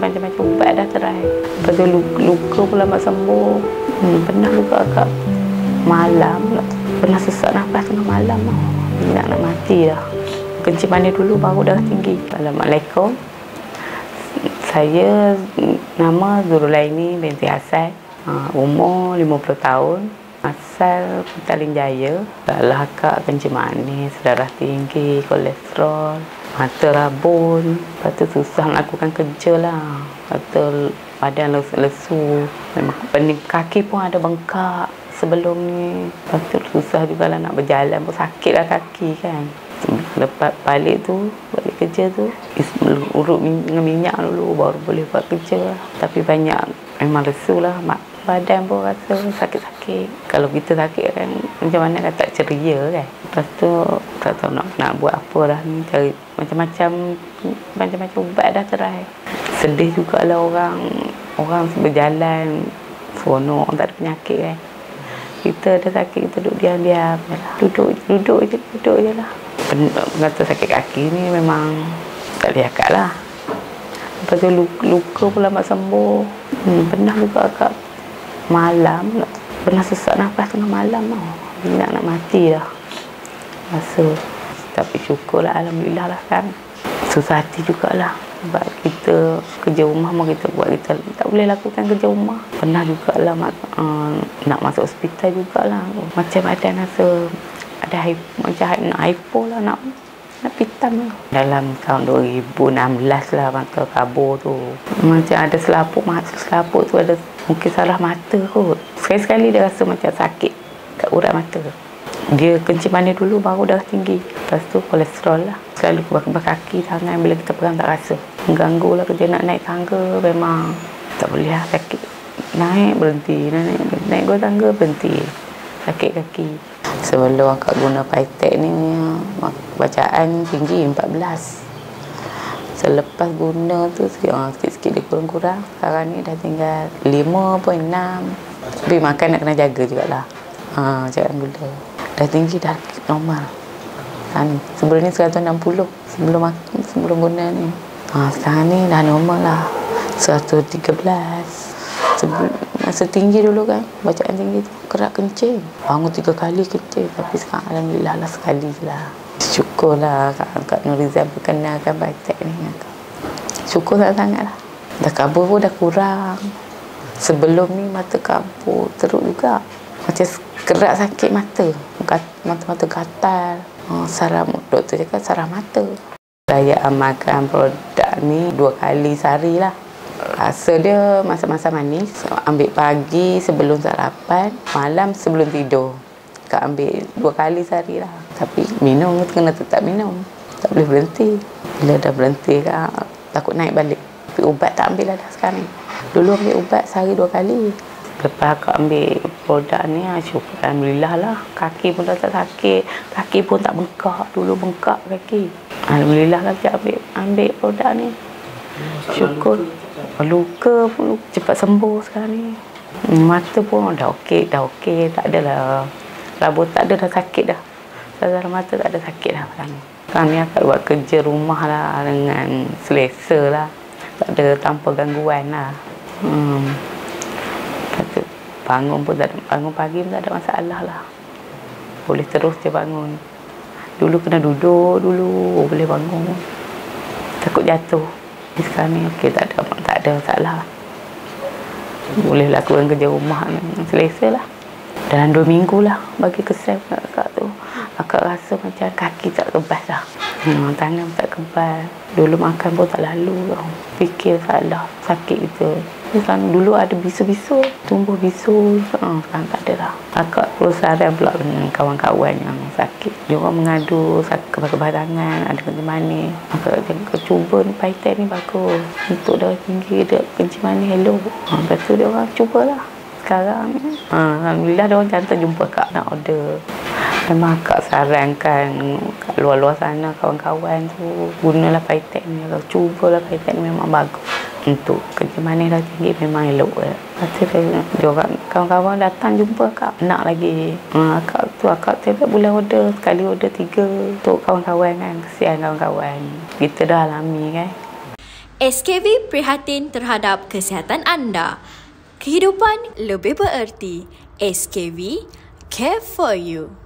macam-macam ubat dah try. Lepas tu luka, luka pula mak sembuh. Hmm, pernah luka kat malam pula. Pernah sesak nafas tengah malam lah. Nak nak mati dah. Kencing manis dulu baru darah tinggi. Assalamualaikum. Saya nama Zurulaini binti Hasan. Uh, umur 50 tahun. Asal Petaling Jaya. Lah akak kencing manis darah tinggi kolesterol mata rabun. Lepas tu susah melakukan kerja lah. Tu badan lesu memang pening kaki pun ada bengkak sebelum ni lepas tu susah juga lah nak berjalan pun. Sakit lah kaki kan. Lepas balik tu balik kerja tu urut dengan minyak dulu baru boleh buat kerja lah. tapi banyak memang lesu lah badan pun rasa sakit-sakit. Kalau kita sakit kan macam mana kan tak ceria kan? Lepas tu tak tahu nak, nak buat apa lah ni cari macam-macam macam-macam ubat dah try. Sedih jugalah orang. Orang berjalan seronok tak ada penyakit kan? Kita ada sakit kita duduk diam-diam duduk duduk je duduk je lah. Kata sakit kaki ni memang tak boleh akak lah. Lepas tu luka, luka pula mak sembuh. Hmm, pernah luka kat malam pernah sesak nafas tengah malam tau. Nak nak mati dah. Rasa. Tapi syukurlah Alhamdulillah lah kan. Susah hati jugalah sebab kita kerja rumah mau kita buat kita tak boleh lakukan kerja rumah. Pernah jugalah uh, nak masuk hospital jugalah. Macam badan rasa ada hypo, macam nak hypo lah nak nak pitam dalam tahun 2016 lah mata kabur tu. Macam ada selaput mata selaput tu ada mungkin salah mata kot. Sekali-sekali dia rasa macam sakit kat urat mata. Dia kencing manis dulu baru darah tinggi. Lepas tu kolesterol lah. Selalu kebak-kebak kaki tangan. Bila kita pegang tak rasa. Mengganggu lah kerja nak naik tangga. Memang tak boleh lah. Sakit naik berhenti. Naik naik gua tangga berhenti. Sakit kaki sebelum akak guna Pytek ni bacaan tinggi 14 selepas guna tu sikit-sikit dia kurang-kurang. Sekarang ni dah tinggal 5.6 tapi makan nak kena jaga jugalah. Ha, jangan gula. Dah tinggi dah normal. Kan sebelum ni 160 sebelum sebelum guna ni. Ha, sekarang ni dah normal lah. 113 sebelum masa tinggi dulu kan. Bacaan tinggi tu kerak kencing. Bangun tiga kali kencing. Tapi sekarang Alhamdulillah lah sekali lah. Syukurlah Kak, Kak Nurizan perkenalkan baca ni syukur sangat-sangat lah. Dah kabur pun dah kurang. Sebelum ni mata kabur teruk juga. Macam kerak sakit mata. Mata-mata gatal. Oh, sarah doktor cakap sarah mata. Saya amalkan produk ni dua kali sehari lah rasa dia masa-masa manis ambil pagi sebelum sarapan malam sebelum tidur. Kak ambil dua kali sehari lah. Tapi minum kena tetap minum. Tak boleh berhenti. Bila dah berhenti kak takut naik balik. Tapi ubat tak ambil lah dah sekarang. Dulu ambil ubat sehari dua kali. Lepas aku ambil produk ni ah, syukur Alhamdulillah lah. Kaki pun dah tak sakit. Kaki pun tak bengkak. Dulu bengkak kaki. Alhamdulillah lah saya ambil, ambil produk ni syukur. Luka pun cepat sembuh sekarang ni. Mata pun dah okey dah okey. Tak ada lah. Rabut tak ada dah sakit dah. Dalam mata tak ada sakit dah sekarang ni. Kami akan buat kerja rumah lah dengan selesa lah. Tak ada tanpa gangguan lah. Hmm. Kata bangun pun tak ada, bangun pagi pun tak ada masalah lah. Boleh terus je bangun. Dulu kena duduk dulu. Boleh bangun. Takut jatuh ni sekarang ni okey tak ada tak ada masalah boleh lakukan kerja rumah dengan selesa lah. Dalam dua minggu lah bagi kesan kakak tu akak rasa macam kaki tak kebas dah hmm, tangan tak kebas. Dulu makan pun tak lalu. Tau. fikir salah sakit gitu. Kan dulu ada bisu-bisu tumbuh bisu. Ha, sekarang tak ada lah. Akak terus ada pula dengan kawan-kawan yang sakit. Dia orang mengadu sakit kebal-kebal tangan ada kencing manis akak cakap cuba ni paitan ni bagus. Untuk darah tinggi dia kencing manis hello. Ha, lepas tu dia orang cubalah. Sekarang ha, Alhamdulillah dia orang jantan jumpa kak nak order memang kak sarankan kat luar-luar sana kawan-kawan tu gunalah paitek ni kalau cubalah paitek ni memang bagus untuk kerja manis dah tinggi memang elok. Lepas tu orang kawan-kawan datang jumpa akak nak lagi. Ha, akak tu akak tiap boleh order sekali order tiga untuk kawan-kawan kan. Kesian kawan-kawan. Kita dah alami kan. SKV prihatin terhadap kesihatan anda. Kehidupan lebih bererti. SKV, care for you.